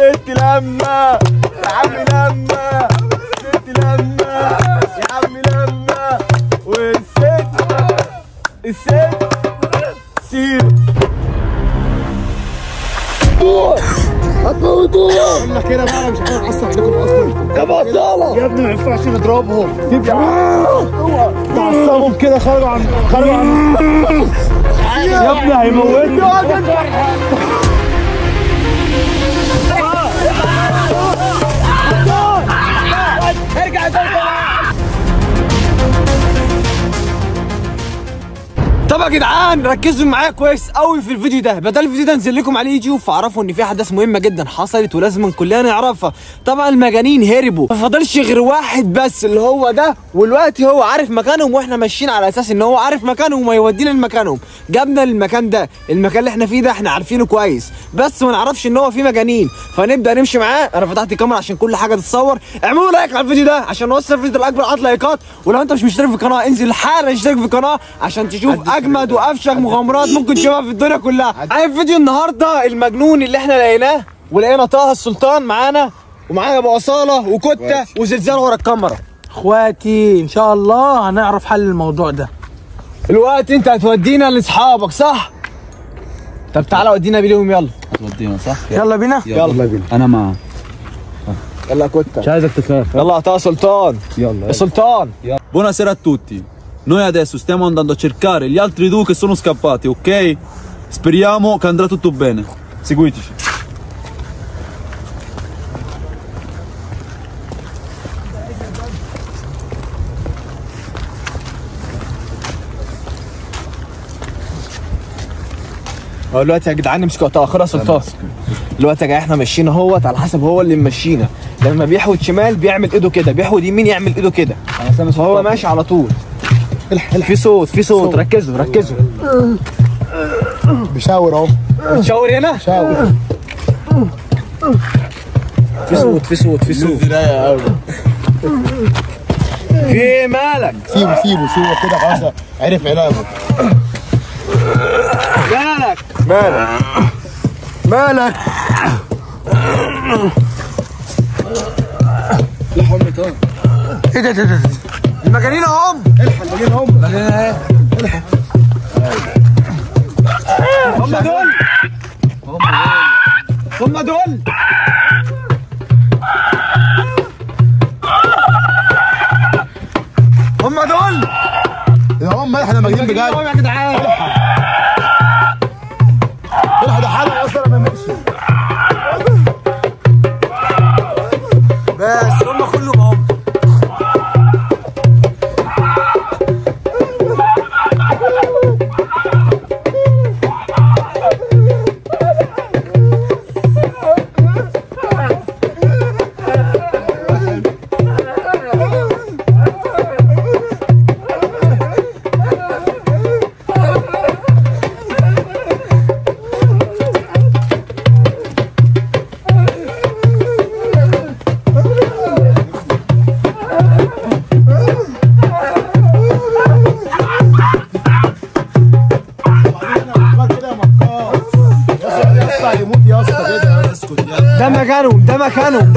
والست لما يا عم لما الست لما يا عم لما والست الست سيب. إحنا كده بقى مش هنعصب عليكم أصلا يا بصالة يا ابني ما ينفعش نضربهم سيب يا عم تعصبهم كده خرجوا عن خرجوا عن يا ابني هيموتني طب يا جدعان ركزوا معايا كويس قوي في الفيديو ده. بدل الفيديو ده انزل لكم على اليوتيوب فاعرفوا إن في أحداث مهمة جدا حصلت ولازم كلنا نعرفها. طبعا المجانين هربوا. ما فاضلش غير واحد بس اللي هو ده والوقت هو عارف مكانهم وإحنا ماشيين على أساس إن هو عارف مكانهم وما يودينا لمكانهم. جابنا للمكان ده المكان اللي إحنا فيه ده إحنا عارفينه كويس. بس ما نعرفش إن هو فيه مجانين. فنبدأ نمشي معاه. أنا فتحت الكاميرا عشان كل حاجة تتصور. اعملوا like على الفيديو ده عشان نوصل الفيديو لاكبر عدد لايكات ولو أنت مش مشترك في القناة انزل حالا اشترك في القناة عشان تشوف اجمد وافشخ مغامرات ممكن تشوفها في الدنيا كلها. عارف فيديو النهارده المجنون اللي إحنا لقيناه ولقينا طه السلطان معانا ومعايا أبو أصالة وكته وزلزال ورا الكاميرا. اخواتي إن شاء الله هنعرف حل الموضوع ده. الوقت انت هتودينا لأصحابك صح؟ طب تعالى ودينا بيهم يلا. هتودينا صح؟ يلا. بينا. يلا. بينا. أنا معاك يلا يا كته مش عايزك تخاف. يلا يا طه سلطان. يلا يا سلطان. Buonasera a tutti. Noi adesso stiamo andando a cercare gli altri due che sono scappati, ok? Speriamo che andrà tutto bene. Seguiteci. هو دلوقتي يا جدعان نمسك وقت اخرها سلطان دلوقتي يا جدعان إحنا ماشيين اهوت على حسب هو اللي ممشينا لما بيحود شمال بيعمل ايده كده بيحود يمين يعمل ايده كده فهو ماشي على طول في صوت في صوت ركزوا. ركزوا بيشاور اهو. شاور هنا؟ شاور في صوت في صوت في صوت في مالك. سيبه سيبه سيبه كده خلاص. عرف علاجه مالك. مالك. مالك. إيه ده ده ده. ده؟ المجانين اهم هم دول. هم دول. هم دول. يا هم إحنا مجانين بجد.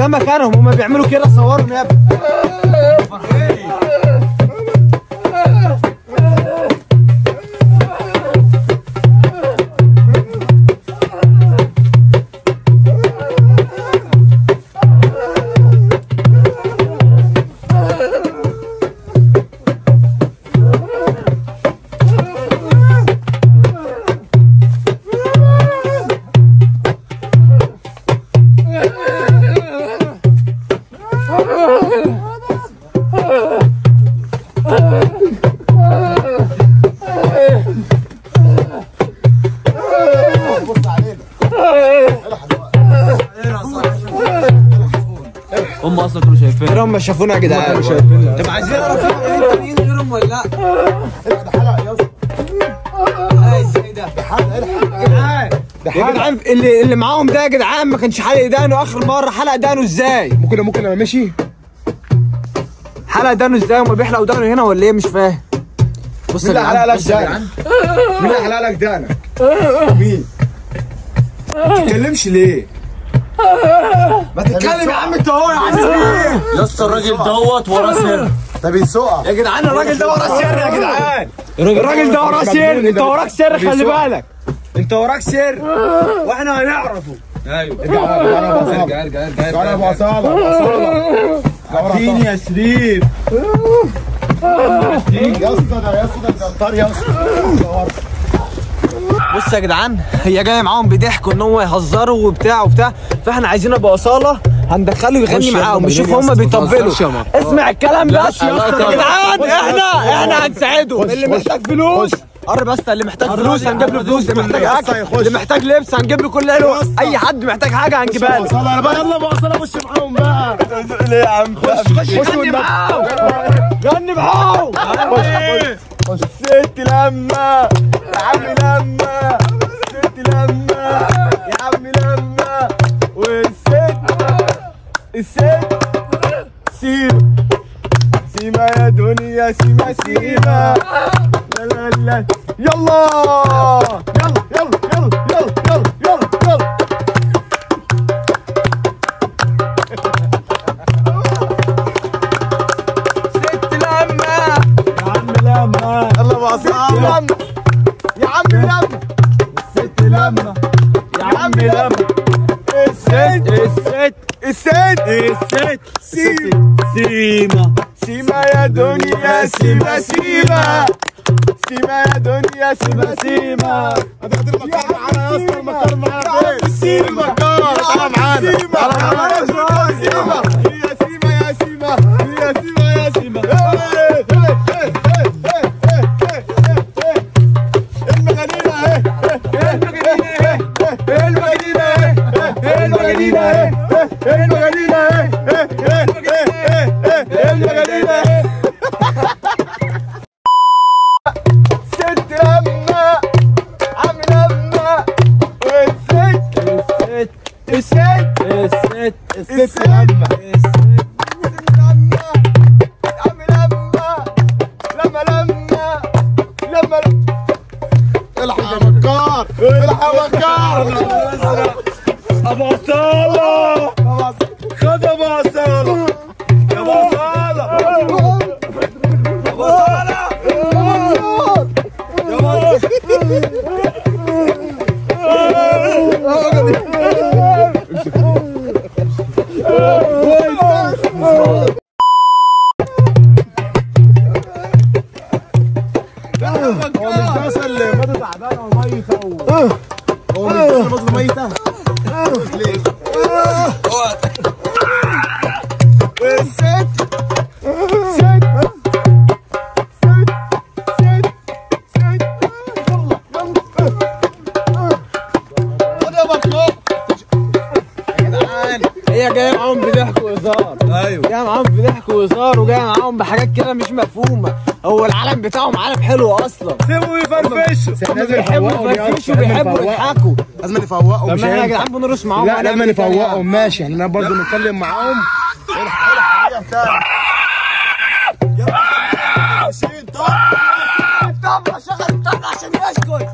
مكانهم هم بيعملوا كده صورهم يا ابني. هم شافونا يا جدعان. طب عايزين نعرف مين غيرهم ولا لا؟ ده حلقه يا اسطى إزاي ده؟ ده حلقه الحق جدعان. يا جدعان اللي اللي معاهم ده يا جدعان ما كانش حلق دانه آخر مرة حلق دانه إزاي؟ ممكن ممكن لما مشي حلق دانه إزاي؟ هما بيحلقوا دانه هنا ولا إيه؟ مش فاهم. بص مين يا اللي حلق جدعان لك بص يا دانك؟ جدعان. مين اللي حلق لك دانك؟ مين؟ ما تتكلمش ليه؟ ما تتكلم يا عم انت هو يا عم يا اسطى الراجل دوت وراه سر. ده بيسوقها يا جدعان الراجل ده وراه سر يا جدعان. الراجل ده وراه سر انت وراك سر خلي بالك. انت وراك سر. وإحنا هنعرفه. أيوه. ارجع ارجع ارجع ارجع يا ابو عصام ابو عصام اديني يا شريف. يا اسطى ده يا اسطى ده يا اسطى. بص يا جدعان هي جاية معاهم بضحك ان هو يهزروا وبتاع وبتاع فإحنا عايزينه بأصالة هندخله يغني معاهم نشوف هم بيطبلوا. اسمع الكلام بس يا اسطى يا جدعان إحنا إحنا هنساعده. اللي محتاج فلوس قرب بس اللي محتاج فلوس هنجيب له فلوس اللي محتاج أكل اللي محتاج لبس هنجيب له كل له أي حد محتاج حاجة هنجيبها له يلا بقى يلا ابو عصام خش معاهم بقى. ليه يا عم؟ خش غني معاهم. غني معاهم. ست لما. يا لما والست الست سيما سيما سيما سيما لا لا لا يلا يلا يلا يلا. الست سيما سيما سيما يا دنيا سيما سيما سيما يا دنيا سيما سيما هتاخد المكار معانا يا اسطى المكار معانا سيما تعالى معانا تعالى معانا It's, it's كده مش مفهومه هو العالم بتاعهم عالم حلو أصلا. سيبوا يفرفشوا. بيحبوا يفرفشوا بيحبوا يضحكوا لازم نفوقهم طب مش إحنا يا. جدعان بنرقص معاهم لا لازم نفوقهم؟ ماشي. إحنا برضه نتكلم معاهم. الحق الحق يا بتاع الطبلة شغل الطبلة عشان يسكت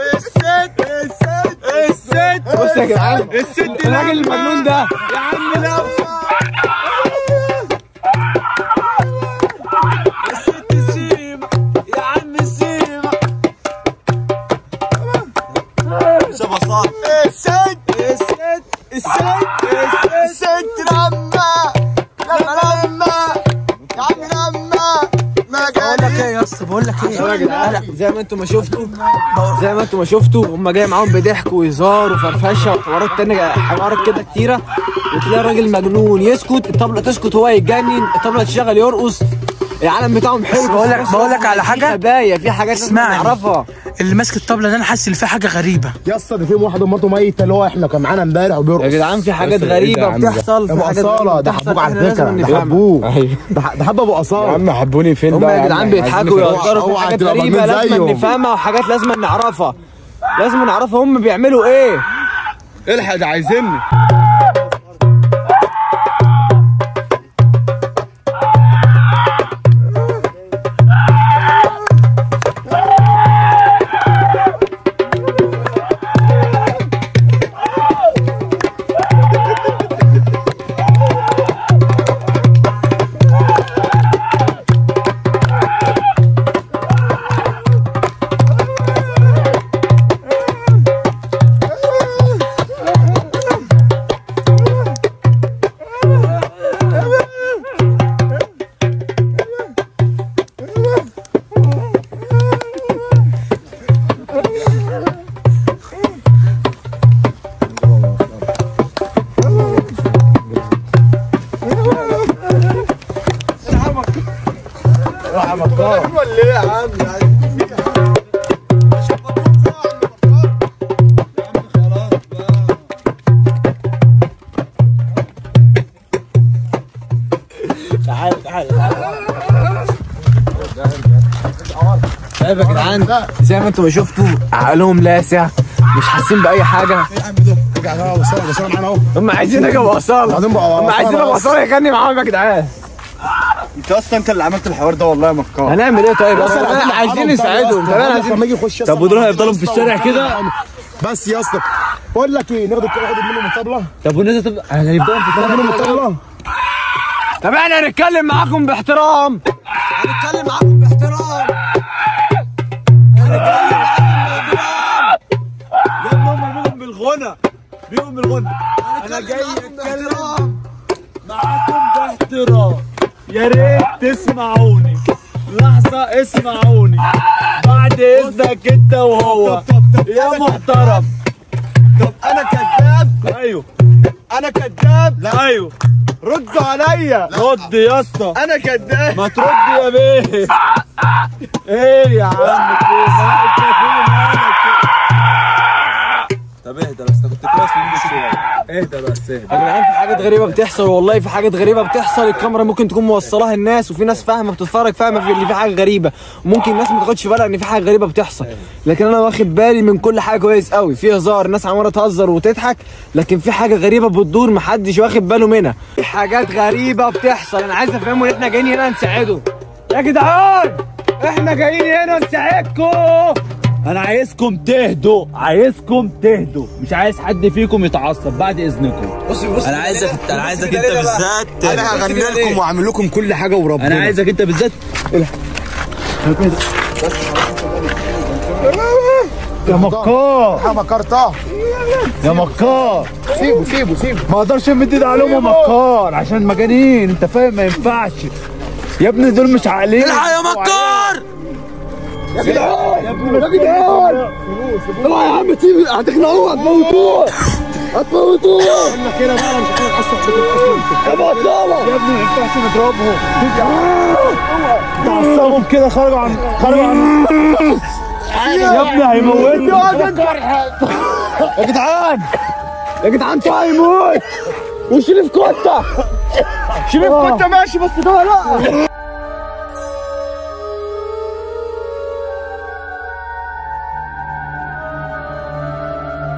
والست الست الست بص يا جدعان الست الراجل المجنون ده. يا عم لا. زي ما أنتم ما شفتوا زي ما أنتم ما شفتوا هم جاي معاهم بضحك وهزار وفرفشة وحوارات تانية حوارات كده كتيرة وتلاقي الراجل مجنون يسكت الطبلة تسكت هو يتجنن الطبلة تشتغل يرقص العالم بتاعهم حلو بقول لك- بقول لك على حاجة؟ في حاجات اسمعني. نعرفها اللي ماسك الطبلة ده أنا حاسس إن في حاجة غريبة. يا اسطى ده في واحد امته ميتة اللي هو إحنا كان معانا إمبارح وبيرقص. يا جدعان في حاجات إيه ده غريبه يا بتحصل يا في أبو حاجات أصالة غريبة ده حبوك على فكره ده. حبوه ده ده حب أبو أصالة. عم حبوني فين هم بقى يا جدعان بيضحكوا ويهزروا في حاجات غريبة لازم. نفهمها وحاجات لازم نعرفها. لازم نعرفها هم بيعملوا إيه؟ الحق ده عايزيني. مكار ولا إيه يا عم تعال تعال. طيب يا جدعان زي ما أنتم شفتوا عقلهم لاسع مش حاسين بأي حاجة. هم عايزين أجي واصاله بعدين بقى هم عايزين ابقى واصاله يغني معاهم يا جدعان. انت أصلا انت اللي عملت الحوار ده والله يا مكار. هنعمل إيه طيب؟ أصلا عايزين نساعدهم. طب أنا عايزين لما يجي يخش طب ودول هيفضلوا في الشارع كده؟ بس يا اسطى بقول لك إيه ناخد ناخد منهم الطبله طب والناس هيفضلوا في ناخد منهم الطبله طب إحنا هنتكلم معاكم باحترام. هنتكلم معاكم باحترام. يا ابني هم بيهم بالغنى. بيهم بالغنى. أنا جاي اتكلم معاكم باحترام. يا ريت تسمعوني. لحظة اسمعوني. بعد إذنك أنت وهو. يا محترم. طب أنا كذاب؟ أيوه. أنا كذاب؟ لا. أيوه. ردوا عليا. رد يا اسطى. أنا كذاب. ما ترد يا بيه. إيه يا عم مالك طب اهدى بس انت كنت كويس من شوية. اهدى بس. اهدى يا جدعان في حاجات غريبة بتحصل والله في حاجات غريبة بتحصل. الكاميرا ممكن تكون موصلاها الناس وفي ناس فاهمة بتتفرج فاهمة في اللي في حاجة غريبة. وممكن الناس ما تاخدش بالها إن في حاجة غريبة بتحصل. لكن أنا واخد بالي من كل حاجة كويس قوي في هزار الناس عمالة تهزر وتضحك لكن في حاجة غريبة بتدور محدش واخد باله منها. في حاجات غريبة بتحصل. أنا عايز أفهمه إن إحنا جايين هنا نساعده. يا جدعان إحنا جايين هنا نساعدكم. أنا عايزكم تهدوا عايزكم تهدوا. مش عايز حد فيكم يتعصب بعد إذنكم. بصي بصي. أنا عايزك أنا عايزك أنت بالذات أنا هغني لكم وأعمل لكم كل حاجة وربنا. أنا عايزك أنت بالذات يا مكار. يا مكار طه. يا مكار. سيبه سيبه سيبه. ما أقدرش أمد ايدي عليهم يا مكار عشان مجانين. أنت فاهم؟ ما ينفعش. يا ابني دول مش عاقلين. الحق يا مكار. يا جدعان يا جدعان طلع يا عم تيجي هتموتوه هتموتوه إحنا كده بقى مش عارف أصلا يا ابني ما ينفعش نضربهم. تعصبهم كده خرجوا عن خرجوا عن يا ابني هيموتوا. يا جدعان. يا جدعان. طه هيموت وشريف كوتا. شريف كوتا ماشي بس ده لا.